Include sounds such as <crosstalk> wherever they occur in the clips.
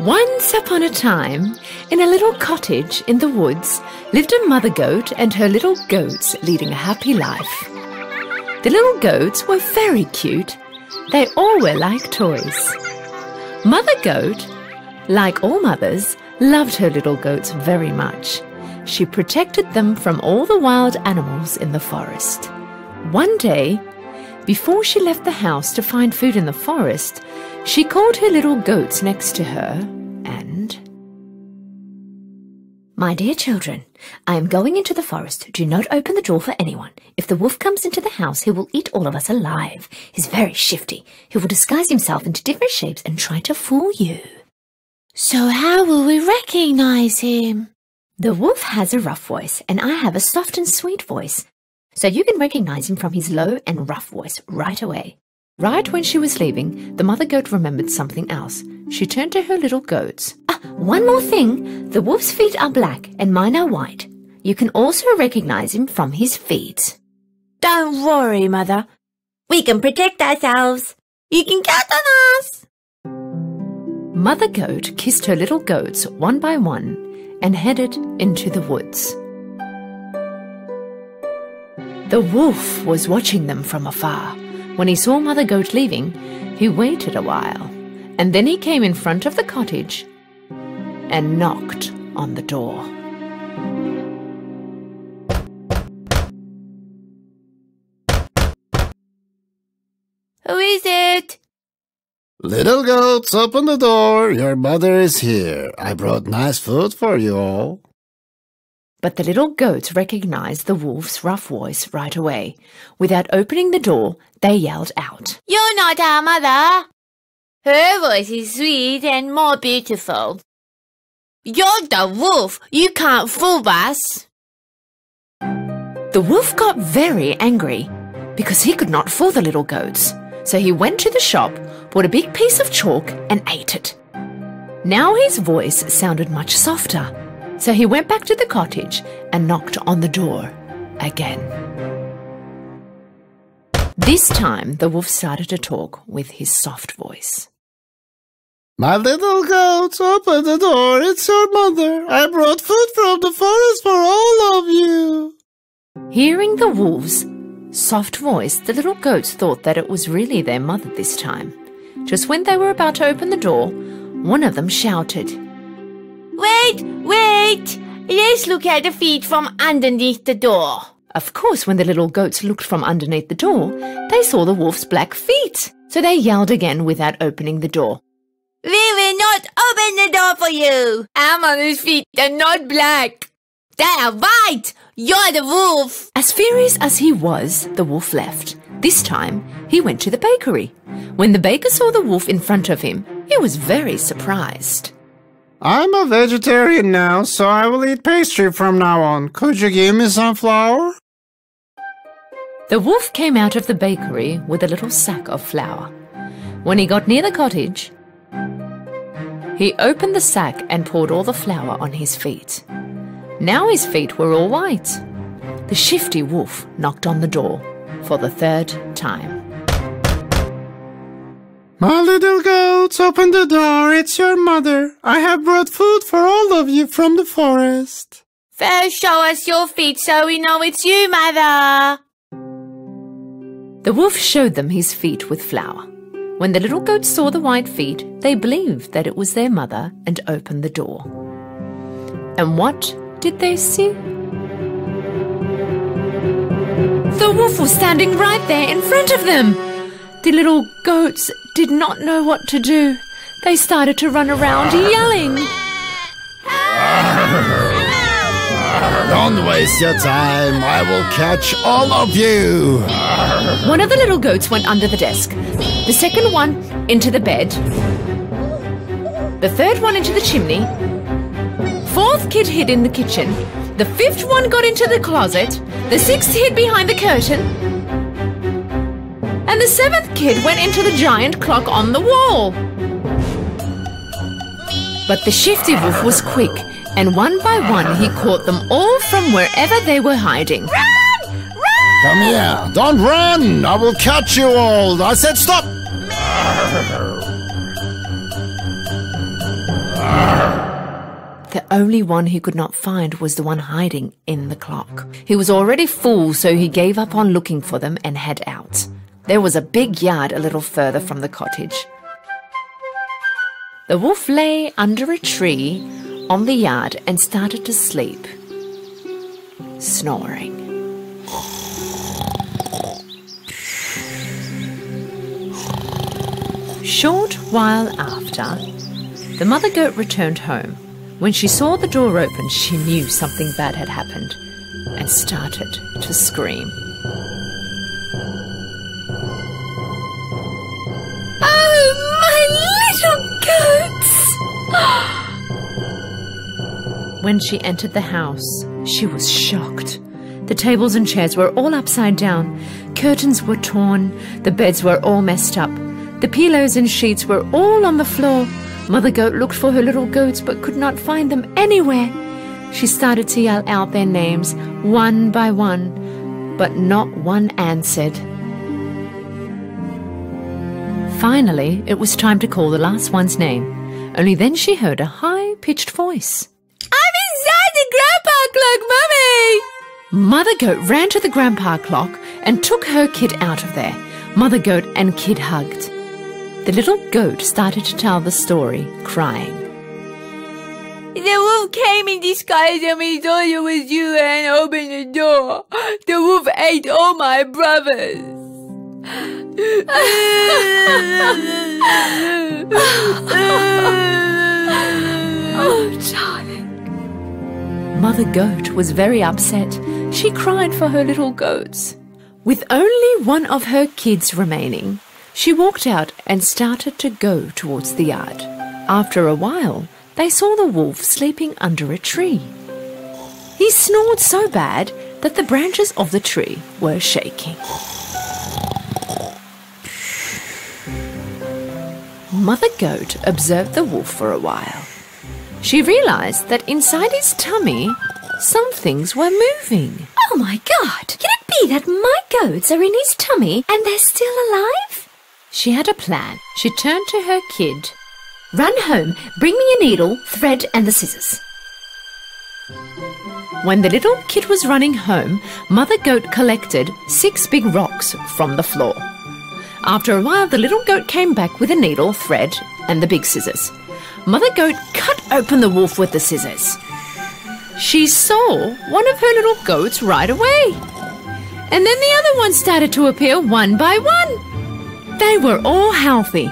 Once upon a time, in a little cottage in the woods, lived a mother goat and her little goats leading a happy life. The little goats were very cute. They all were like toys. Mother goat, like all mothers, loved her little goats very much. She protected them from all the wild animals in the forest. One day, before she left the house to find food in the forest, she called her little goats next to her and. My dear children, I am going into the forest. Do not open the door for anyone. If the wolf comes into the house, he will eat all of us alive. He's very shifty. He will disguise himself into different shapes and try to fool you. So how will we recognize him? The wolf has a rough voice, and I have a soft and sweet voice. So you can recognize him from his low and rough voice right away. Right when she was leaving, the mother goat remembered something else. She turned to her little goats. Ah, one more thing. The wolf's feet are black and mine are white. You can also recognize him from his feet. Don't worry, Mother. We can protect ourselves. You can count on us. Mother goat kissed her little goats one by one and headed into the woods. The wolf was watching them from afar. When he saw Mother Goat leaving, he waited a while, and then he came in front of the cottage and knocked on the door. Who is it? Little goats, open the door. Your mother is here. I brought nice food for you all. But the little goats recognized the wolf's rough voice right away. Without opening the door, they yelled out, You're not our mother. Her voice is sweet and more beautiful. You're the wolf. You can't fool us. The wolf got very angry because he could not fool the little goats. So he went to the shop, bought a big piece of chalk, and ate it. Now his voice sounded much softer. So he went back to the cottage and knocked on the door again. This time the wolf started to talk with his soft voice. My little goats, open the door. It's your mother. I brought food from the forest for all of you. Hearing the wolf's soft voice, the little goats thought that it was really their mother this time. Just when they were about to open the door, one of them shouted, Wait, wait! Let's look at the feet from underneath the door. Of course, when the little goats looked from underneath the door, they saw the wolf's black feet. So they yelled again without opening the door. We will not open the door for you. Our mother's feet are not black. They are white. You're the wolf. As furious as he was, the wolf left. This time, he went to the bakery. When the baker saw the wolf in front of him, he was very surprised. I'm a vegetarian now, so I will eat pastry from now on. Could you give me some flour? The wolf came out of the bakery with a little sack of flour. When he got near the cottage, he opened the sack and poured all the flour on his feet. Now his feet were all white. The shifty wolf knocked on the door for the third time. My little goats, open the door. It's your mother. I have brought food for all of you from the forest. First, show us your feet so we know it's you, Mother. The wolf showed them his feet with flour. When the little goats saw the white feet, they believed that it was their mother and opened the door. And what did they see? The wolf was standing right there in front of them. The little goats did not know what to do. They started to run around yelling. Don't waste your time. I will catch all of you. One of the little goats went under the desk, the second one into the bed, the third one into the chimney, fourth kid hid in the kitchen, the fifth one got into the closet, the sixth hid behind the curtain, and the seventh kid went into the giant clock on the wall. But the shifty wolf was quick, and one by one he caught them all from wherever they were hiding. Run! Run! Come here. Don't run. I will catch you all. I said stop. The only one he could not find was the one hiding in the clock. He was already full, so he gave up on looking for them and head out. There was a big yard a little further from the cottage. The wolf lay under a tree on the yard and started to sleep, snoring. Short while after, the mother goat returned home. When she saw the door open, she knew something bad had happened and started to scream. When she entered the house, she was shocked. The tables and chairs were all upside down, curtains were torn, the beds were all messed up, the pillows and sheets were all on the floor. Mother Goat looked for her little goats but could not find them anywhere. She started to yell out their names one by one, but not one answered. Finally, it was time to call the last one's name. Only then she heard a high pitched voice. I'm inside the grandpa clock, Mummy! Mother Goat ran to the grandpa clock and took her kid out of there. Mother Goat and kid hugged. The little goat started to tell the story, crying. The wolf came in disguise and we thought it was you and opened the door. The wolf ate all my brothers. <laughs> <laughs> oh, darling. Mother Goat was very upset. She cried for her little goats. With only one of her kids remaining, she walked out and started to go towards the yard. After a while, they saw the wolf sleeping under a tree. He snored so bad that the branches of the tree were shaking. Mother Goat observed the wolf for a while. She realized that inside his tummy, some things were moving. Oh my god! Can it be that my goats are in his tummy and they're still alive? She had a plan. She turned to her kid. Run home, bring me a needle, thread, and the scissors. When the little kid was running home, Mother Goat collected six big rocks from the floor. After a while, the little goat came back with a needle, thread, and the big scissors. Mother Goat cut open the wolf with the scissors. She saw one of her little goats right away. And then the other ones started to appear one by one. They were all healthy.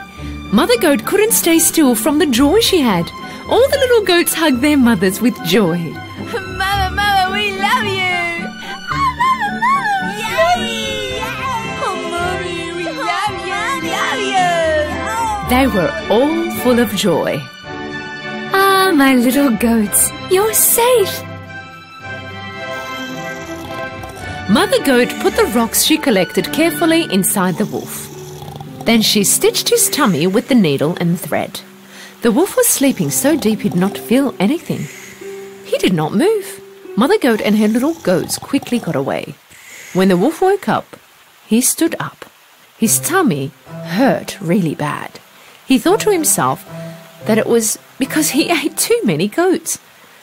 Mother Goat couldn't stay still from the joy she had. All the little goats hugged their mothers with joy. <laughs> Mama, Mama, we love you! Oh, Mama, Mama, Yay! Oh, Mommy, we oh, love you, love you! They were all full of joy. My little goats, you're safe! Mother Goat put the rocks she collected carefully inside the wolf. Then she stitched his tummy with the needle and thread. The wolf was sleeping so deep he'd not feel anything. He did not move. Mother Goat and her little goats quickly got away. When the wolf woke up, he stood up. His tummy hurt really bad. He thought to himself that it was because he ate too many goats.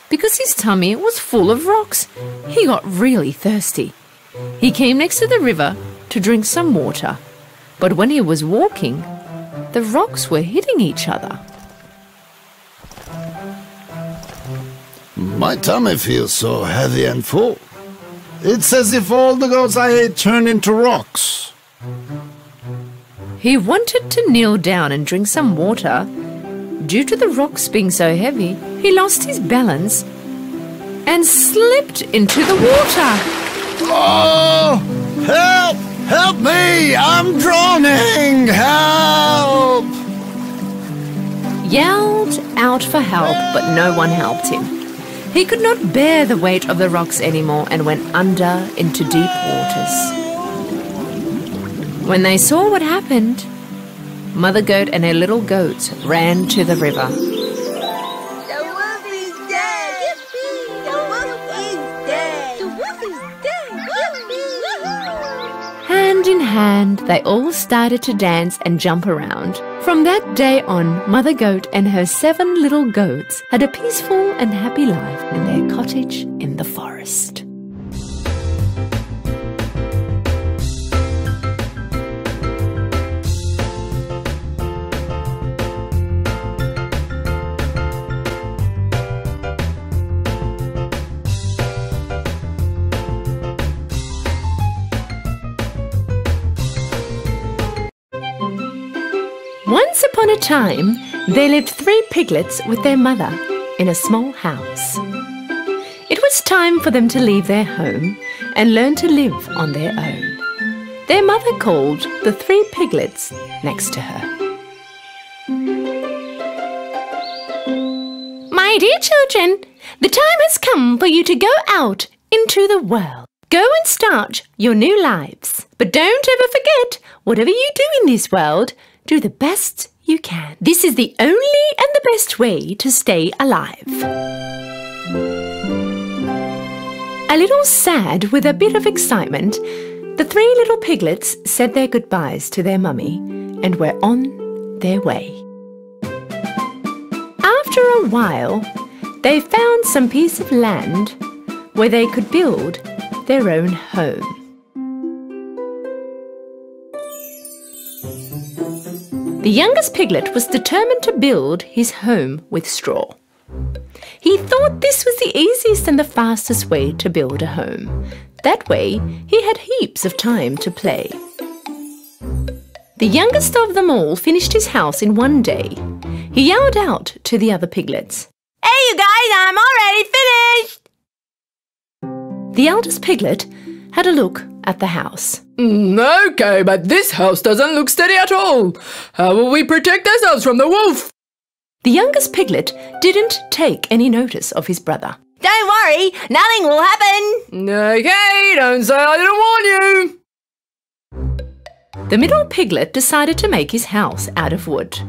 Because his tummy was full of rocks, he got really thirsty. He came next to the river to drink some water but when he was walking, the rocks were hitting each other. My tummy feels so heavy and full. It's as if all the goats I ate turned into rocks. He wanted to kneel down and drink some water. Due to the rocks being so heavy, he lost his balance and slipped into the water. Oh! Help! Help me! I'm drowning! Help! Yelled out for help, but no one helped him. He could not bear the weight of the rocks anymore and went under into deep waters. When they saw what happened, Mother Goat and her little goats ran to the river. The wolf is dead! Yippee! The wolf is dead! The wolf is dead! Yippee! Hand in hand, they all started to dance and jump around. From that day on, Mother Goat and her seven little goats had a peaceful and happy life in their cottage in the forest. Time, there lived three piglets with their mother in a small house. It was time for them to leave their home and learn to live on their own. Their mother called the three piglets next to her. My dear children, the time has come for you to go out into the world. Go and start your new lives. But don't ever forget, whatever you do in this world, do the best you can. This is the only and the best way to stay alive. A little sad with a bit of excitement, the three little piglets said their goodbyes to their mummy and were on their way. After a while, they found some piece of land where they could build their own home. The youngest piglet was determined to build his home with straw. He thought this was the easiest and the fastest way to build a home. That way, he had heaps of time to play. The youngest of them all finished his house in one day. He yelled out to the other piglets, Hey, you guys, I'm already finished! The eldest piglet had a look at the house. Mm, okay, but this house doesn't look steady at all. How will we protect ourselves from the wolf? The youngest piglet didn't take any notice of his brother. Don't worry, nothing will happen. Okay, don't say I didn't warn you. The middle piglet decided to make his house out of wood.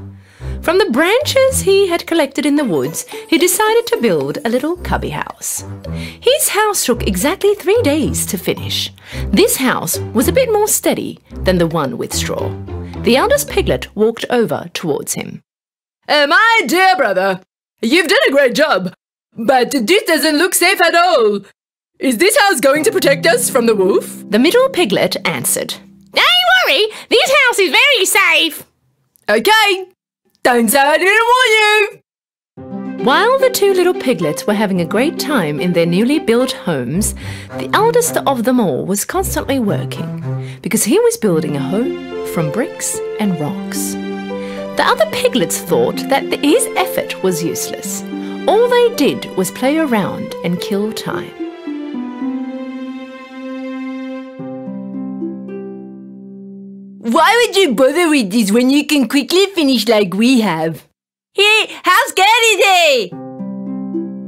From the branches he had collected in the woods, he decided to build a little cubby house. His house took exactly three days to finish. This house was a bit more steady than the one with straw. The eldest piglet walked over towards him. Uh, my dear brother, you've done a great job, but this doesn't look safe at all. Is this house going to protect us from the wolf? The middle piglet answered. Don't worry, this house is very safe. Okay, don't say I didn't warn you. While the two little piglets were having a great time in their newly built homes, the eldest of them all was constantly working because he was building a home from bricks and rocks. The other piglets thought that his effort was useless. All they did was play around and kill time. Why would you bother with this when you can quickly finish like we have? He, how scared is he?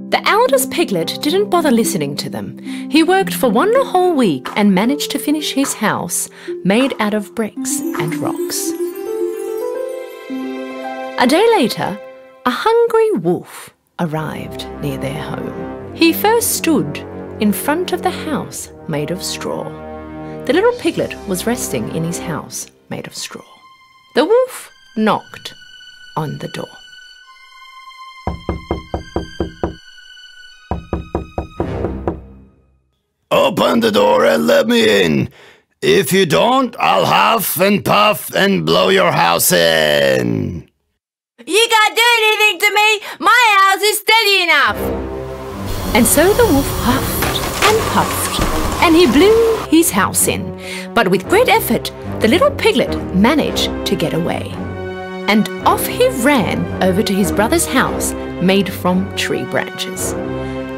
The eldest piglet didn't bother listening to them. He worked for one whole week and managed to finish his house made out of bricks and rocks. A day later, a hungry wolf arrived near their home. He first stood in front of the house made of straw. The little piglet was resting in his house made of straw. The wolf knocked on the door. Open the door and let me in. If you don't, I'll huff and puff and blow your house in. You can't do anything to me. My house is steady enough. And so the wolf huffed and puffed, and he blew his house in. But with great effort, the little piglet managed to get away. And off he ran over to his brother's house made from tree branches.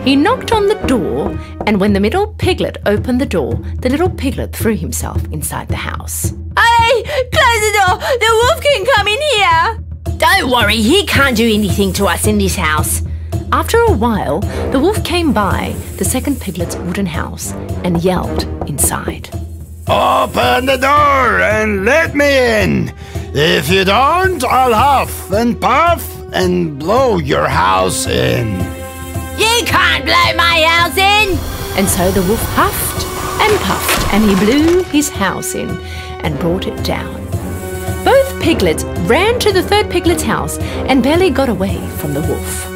He knocked on the door, and when the middle piglet opened the door, the little piglet threw himself inside the house. Hey, close the door. The wolf can come in here. Don't worry, he can't do anything to us in this house. After a while, the wolf came by the second piglet's wooden house and yelled inside. Open the door and let me in. If you don't, I'll huff and puff and blow your house in. You can't blow my house in. And so the wolf huffed and puffed and he blew his house in. and brought it down. Both piglets ran to the third piglet's house and barely got away from the wolf.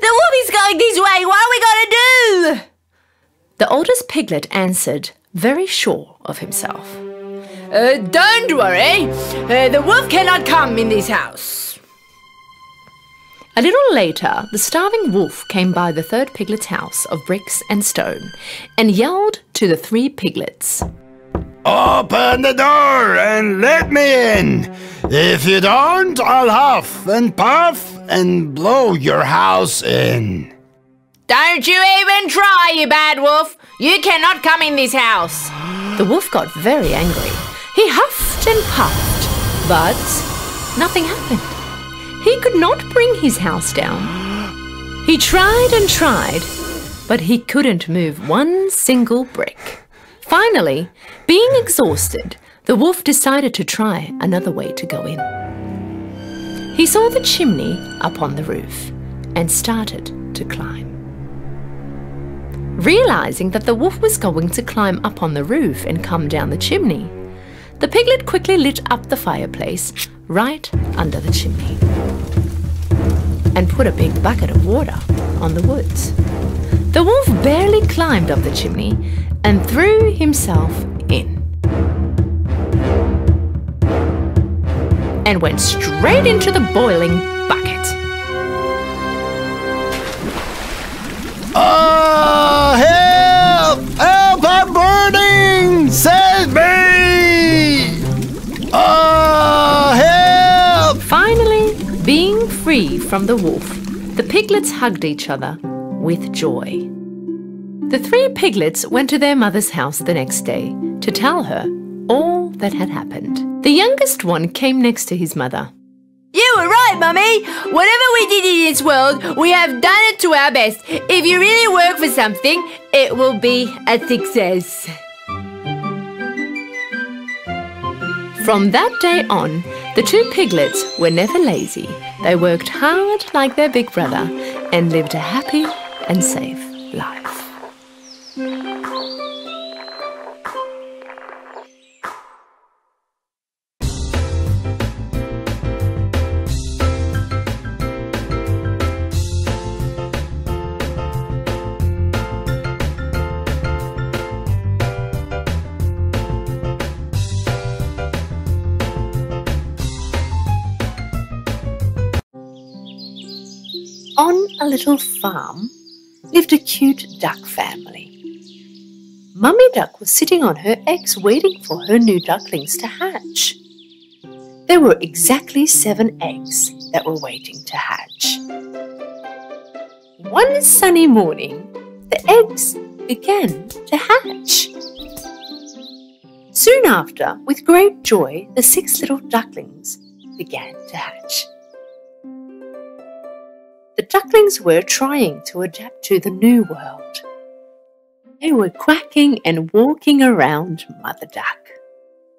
The wolf is going this way. What are we going to do? The oldest piglet answered, very sure of himself. Uh, don't worry. Uh, the wolf cannot come in this house. A little later, the starving wolf came by the third piglet's house of bricks and stone and yelled to the three piglets. Open the door and let me in. If you don't, I'll huff and puff and blow your house in. Don't you even try, you bad wolf. You cannot come in this house. The wolf got very angry. He huffed and puffed, but nothing happened. He could not bring his house down. He tried and tried, but he couldn't move one single brick. Finally, being exhausted, the wolf decided to try another way to go in. He saw the chimney up on the roof and started to climb. Realizing that the wolf was going to climb up on the roof and come down the chimney, the piglet quickly lit up the fireplace right under the chimney and put a big bucket of water on the woods. The wolf barely climbed up the chimney and threw himself in. And went straight into the boiling bucket. Oh, help! Help! I'm burning! Save me! Oh, help! Finally, being free from the wolf, the piglets hugged each other with joy. The three piglets went to their mother's house the next day to tell her all that had happened. The youngest one came next to his mother. You were right, Mummy. Whatever we did in this world, we have done it to our best. If you really work for something, it will be a success. From that day on, the two piglets were never lazy. They worked hard like their big brother and lived a happy and safe life. On a little farm lived a cute duck family. Mummy Duck was sitting on her eggs waiting for her new ducklings to hatch. There were exactly seven eggs that were waiting to hatch. One sunny morning, the eggs began to hatch. Soon after, with great joy, the six little ducklings began to hatch. The ducklings were trying to adapt to the new world. They were quacking and walking around Mother Duck.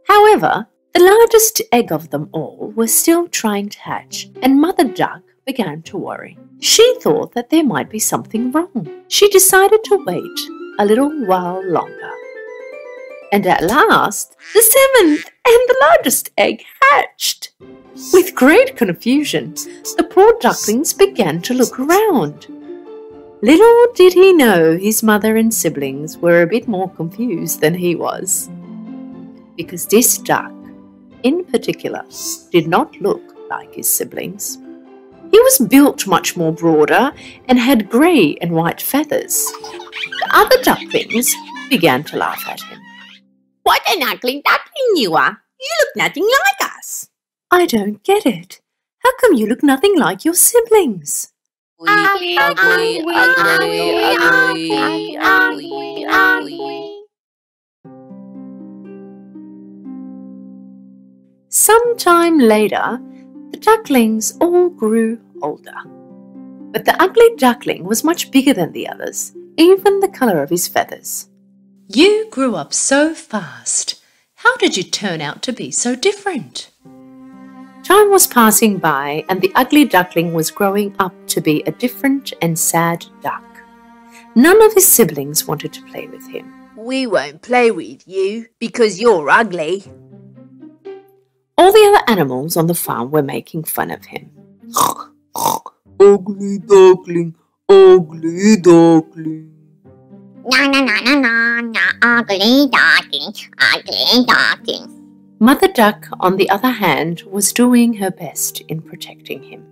However, the largest egg of them all was still trying to hatch, and Mother Duck began to worry. She thought that there might be something wrong. She decided to wait a little while longer. And at last, the seventh and the largest egg hatched. With great confusion, the poor ducklings began to look around. Little did he know his mother and siblings were a bit more confused than he was. Because this duck, in particular, did not look like his siblings. He was built much more broader and had grey and white feathers. The other ducklings began to laugh at him. What an ugly duckling you are! You look nothing like us. I don't get it. How come you look nothing like your siblings? Ugly, ugly, ugly, ugly, ugly, ugly. Some time later, the ducklings all grew older. But the ugly duckling was much bigger than the others, even the colour of his feathers. You grew up so fast. How did you turn out to be so different? Time was passing by, and the ugly duckling was growing up to be a different and sad duck. None of his siblings wanted to play with him. We won't play with you because you're ugly. All the other animals on the farm were making fun of him. <laughs> ugly duckling, ugly duckling. No, no, no, no, no, no, ugly duckling, ugly duckling. Mother Duck, on the other hand, was doing her best in protecting him.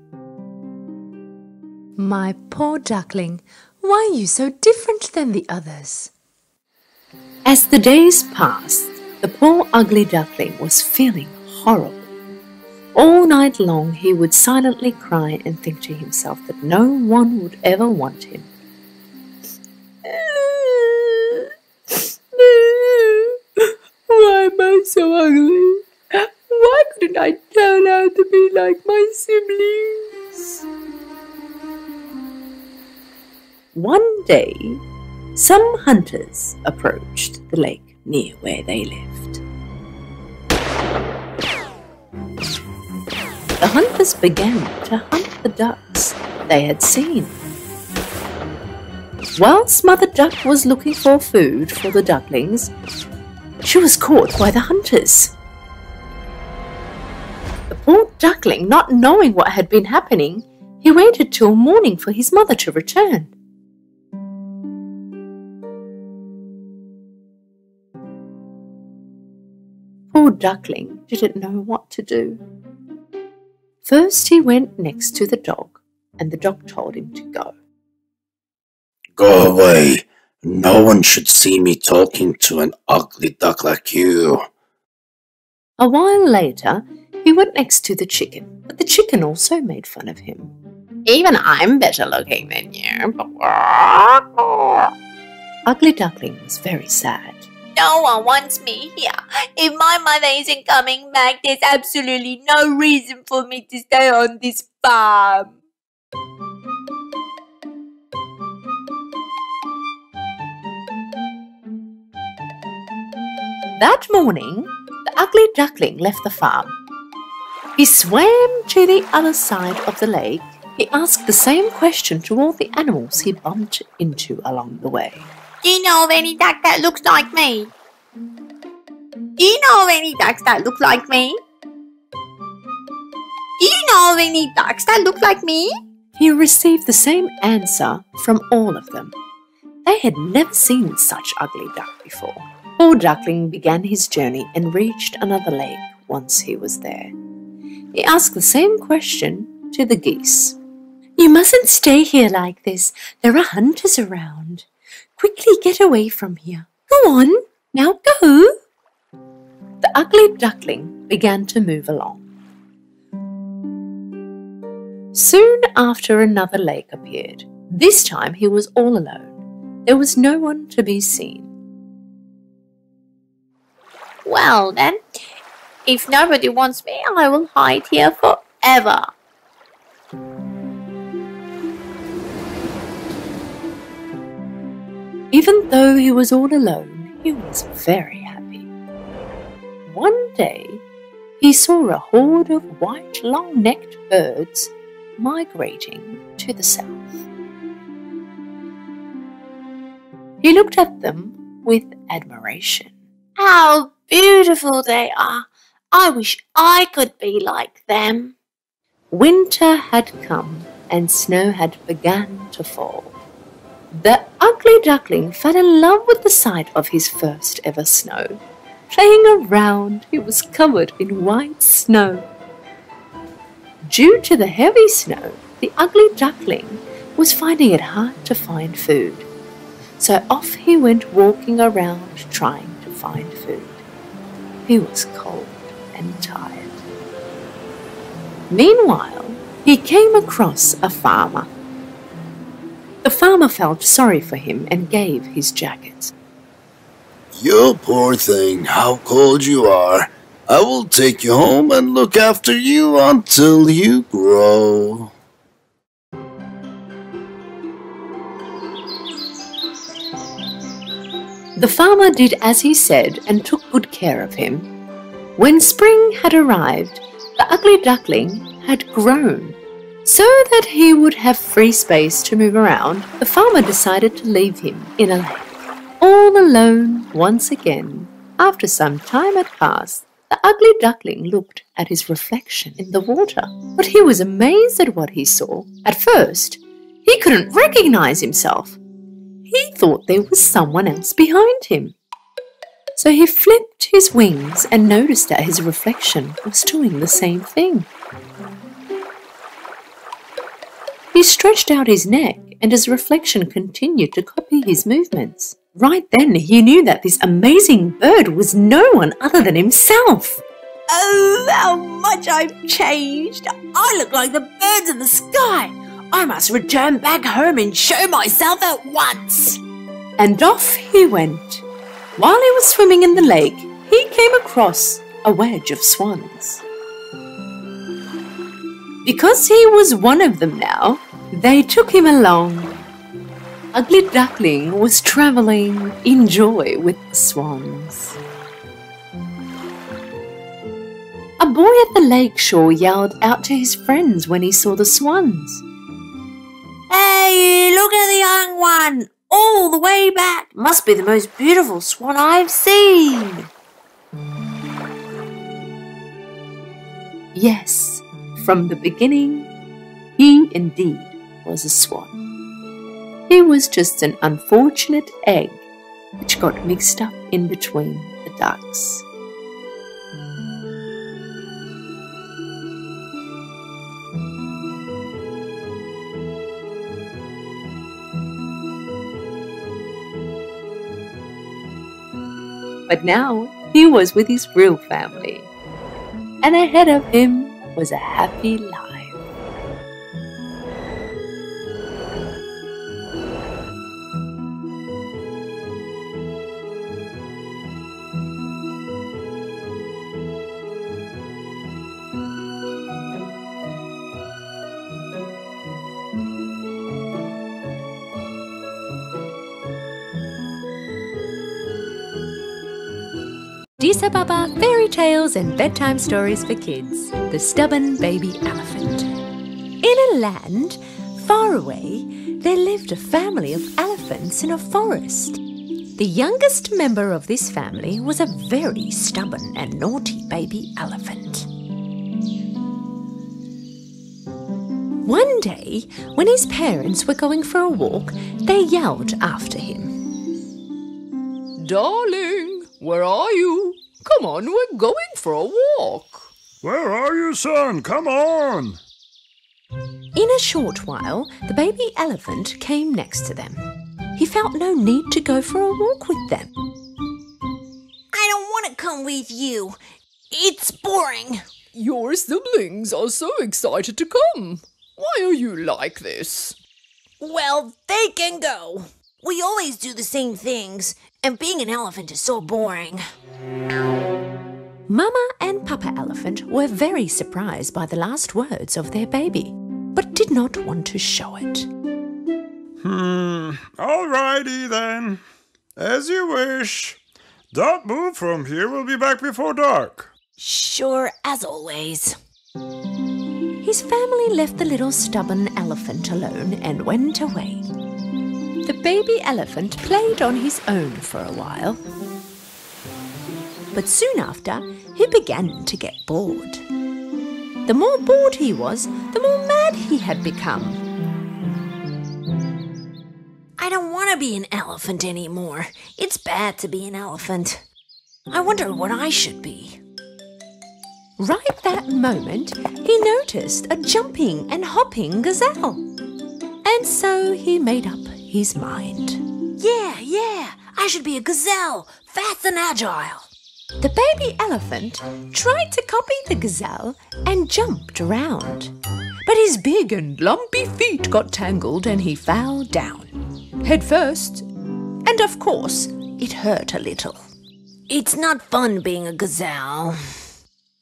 My poor duckling, why are you so different than the others? As the days passed, the poor ugly duckling was feeling horrible. All night long he would silently cry and think to himself that no one would ever want him. Why am I so ugly? Why couldn't I turn out to be like my siblings? One day, some hunters approached the lake near where they lived. The hunters began to hunt the ducks they had seen. Whilst Mother Duck was looking for food for the ducklings, she was caught by the hunters. The poor duckling, not knowing what had been happening, he waited till morning for his mother to return. Poor duckling didn't know what to do. First, he went next to the dog, and the dog told him to go. Go away. No one should see me talking to an ugly duck like you. A while later, he went next to the chicken, but the chicken also made fun of him. Even I'm better looking than you. Ugly Duckling was very sad. No one wants me here. If my mother isn't coming back, there's absolutely no reason for me to stay on this farm. That morning, the ugly duckling left the farm. He swam to the other side of the lake. He asked the same question to all the animals he bumped into along the way. Do you know of any duck that looks like me? Do you know of any ducks that look like me? Do you know of any ducks that look like me? He received the same answer from all of them. They had never seen such ugly duck before. Poor Duckling began his journey and reached another lake once he was there. He asked the same question to the geese. You mustn't stay here like this. There are hunters around. Quickly get away from here. Go on, now go. The ugly duckling began to move along. Soon after, another lake appeared. This time he was all alone. There was no one to be seen. Well then, if nobody wants me, I will hide here forever. Even though he was all alone, he was very happy. One day, he saw a horde of white, long necked birds migrating to the south. He looked at them with admiration. How beautiful they are. I wish I could be like them. Winter had come and snow had begun to fall. The ugly duckling fell in love with the sight of his first ever snow. Playing around, he was covered in white snow. Due to the heavy snow, the ugly duckling was finding it hard to find food. So off he went walking around trying to find food. He was cold and tired. Meanwhile, he came across a farmer. The farmer felt sorry for him and gave his jacket. You poor thing, how cold you are. I will take you home and look after you until you grow. The farmer did as he said and took good care of him. When spring had arrived, the ugly duckling had grown. So that he would have free space to move around, the farmer decided to leave him in a lake. all alone once again. After some time had passed, the ugly duckling looked at his reflection in the water, but he was amazed at what he saw. At first, he couldn't recognize himself. He thought there was someone else behind him. So he flipped his wings and noticed that his reflection was doing the same thing. He stretched out his neck and his reflection continued to copy his movements. Right then, he knew that this amazing bird was no one other than himself. Oh, how much I've changed! I look like the birds in the sky! I must return back home and show myself at once! And off he went. While he was swimming in the lake, he came across a wedge of swans. Because he was one of them now, they took him along Ugly Duckling was traveling in joy with the swans. A boy at the lake shore yelled out to his friends when he saw the swans. Hey, look at the young one! All the way back! Must be the most beautiful swan I've seen! Yes, from the beginning, he indeed was a swan. He was just an unfortunate egg which got mixed up in between the ducks. But now he was with his real family, and ahead of him was a happy life. Baba Fairy Tales and Bedtime Stories for Kids The Stubborn Baby Elephant. In a land far away, there lived a family of elephants in a forest. The youngest member of this family was a very stubborn and naughty baby elephant. One day, when his parents were going for a walk, they yelled after him. Darling, where are you? Come on, we're going for a walk. Where are you, son? Come on. In a short while, the baby elephant came next to them. He felt no need to go for a walk with them. I don't want to come with you. It's boring. Your siblings are so excited to come. Why are you like this? Well, they can go. We always do the same things, and being an elephant is so boring. Mama and Papa Elephant were very surprised by the last words of their baby, but did not want to show it. Hmm, alrighty then. As you wish. Don't move from here, we'll be back before dark. Sure, as always. His family left the little stubborn elephant alone and went away. The baby elephant played on his own for a while. But soon after, he began to get bored. The more bored he was, the more mad he had become. I don't want to be an elephant anymore. It's bad to be an elephant. I wonder what I should be. Right that moment, he noticed a jumping and hopping gazelle. And so he made up his mind. Yeah, yeah, I should be a gazelle, fast and agile. The baby elephant tried to copy the gazelle and jumped around. But his big and lumpy feet got tangled and he fell down, head first. And of course, it hurt a little. It's not fun being a gazelle.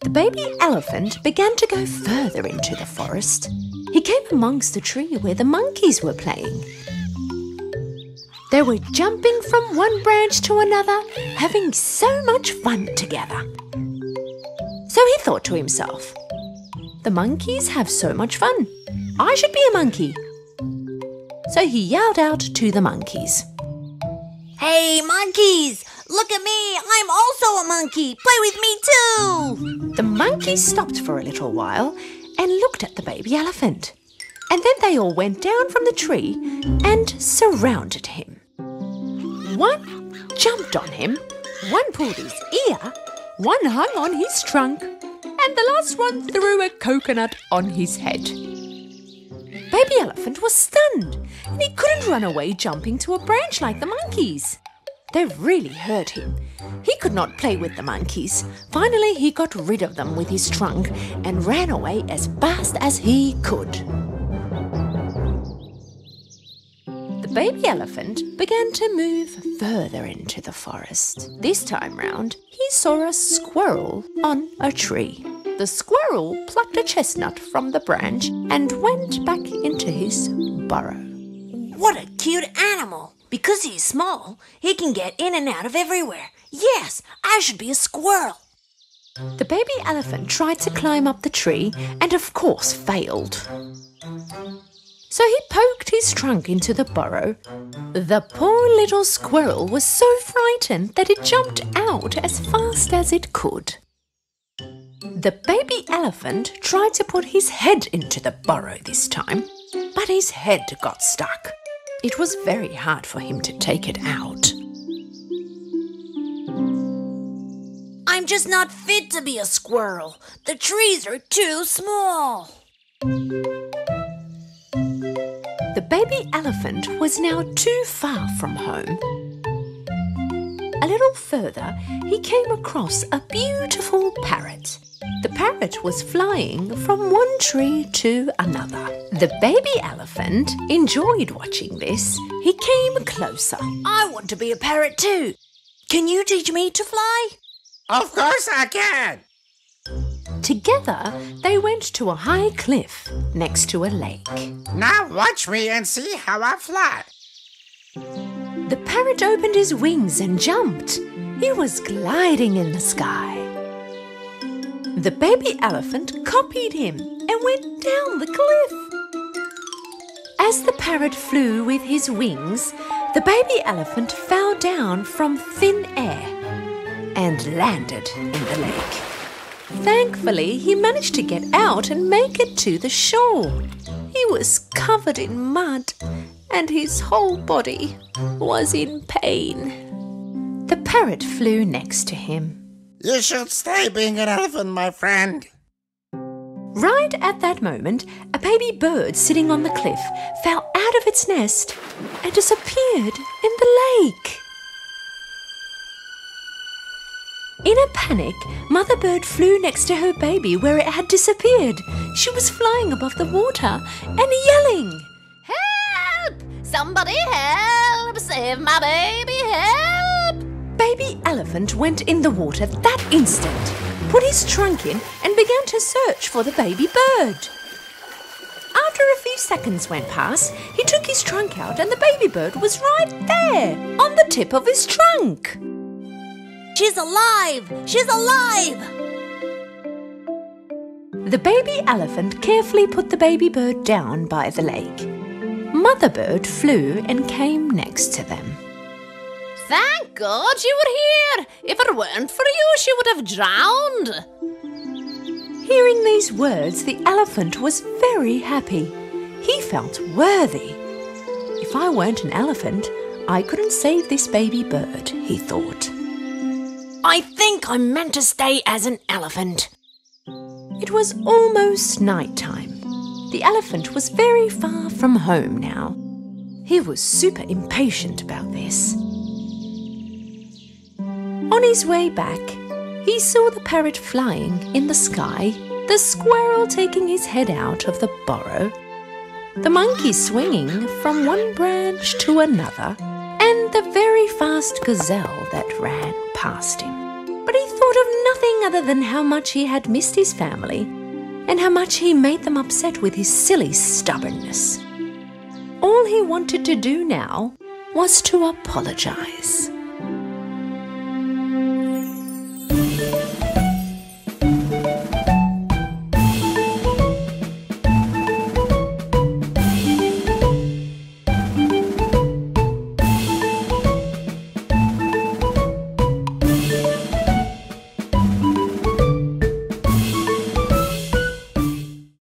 The baby elephant began to go further into the forest. He came amongst the tree where the monkeys were playing. They were jumping from one branch to another, having so much fun together. So he thought to himself, The monkeys have so much fun. I should be a monkey. So he yelled out to the monkeys, Hey, monkeys! Look at me! I'm also a monkey! Play with me too! The monkeys stopped for a little while and looked at the baby elephant. And then they all went down from the tree and surrounded him. One jumped on him, one pulled his ear, one hung on his trunk, and the last one threw a coconut on his head. Baby Elephant was stunned and he couldn't run away jumping to a branch like the monkeys. They really hurt him. He could not play with the monkeys. Finally, he got rid of them with his trunk and ran away as fast as he could. The baby elephant began to move further into the forest. This time round, he saw a squirrel on a tree. The squirrel plucked a chestnut from the branch and went back into his burrow. What a cute animal! Because he's small, he can get in and out of everywhere. Yes, I should be a squirrel. The baby elephant tried to climb up the tree and, of course, failed. So he poked his trunk into the burrow. The poor little squirrel was so frightened that it jumped out as fast as it could. The baby elephant tried to put his head into the burrow this time, but his head got stuck. It was very hard for him to take it out. I'm just not fit to be a squirrel. The trees are too small. The baby elephant was now too far from home. A little further, he came across a beautiful parrot. The parrot was flying from one tree to another. The baby elephant enjoyed watching this. He came closer. I want to be a parrot too. Can you teach me to fly? Of course I can. Together, they went to a high cliff next to a lake. Now watch me and see how I fly. The parrot opened his wings and jumped. He was gliding in the sky. The baby elephant copied him and went down the cliff. As the parrot flew with his wings, the baby elephant fell down from thin air and landed in the lake. Thankfully, he managed to get out and make it to the shore. He was covered in mud and his whole body was in pain. The parrot flew next to him. You should stay being an elephant, my friend. Right at that moment, a baby bird sitting on the cliff fell out of its nest and disappeared in the lake. In a panic, Mother Bird flew next to her baby where it had disappeared. She was flying above the water and yelling. Help! Somebody help! Save my baby! Help! Baby Elephant went in the water that instant, put his trunk in, and began to search for the baby bird. After a few seconds went past, he took his trunk out, and the baby bird was right there on the tip of his trunk. She's alive! She's alive! The baby elephant carefully put the baby bird down by the lake. Mother bird flew and came next to them. Thank God you were here! If it weren't for you, she would have drowned! Hearing these words, the elephant was very happy. He felt worthy. If I weren't an elephant, I couldn't save this baby bird, he thought. I think I'm meant to stay as an elephant. It was almost night time. The elephant was very far from home now. He was super impatient about this. On his way back, he saw the parrot flying in the sky, the squirrel taking his head out of the burrow, the monkey swinging from one branch to another, the very fast gazelle that ran past him. But he thought of nothing other than how much he had missed his family and how much he made them upset with his silly stubbornness. All he wanted to do now was to apologize.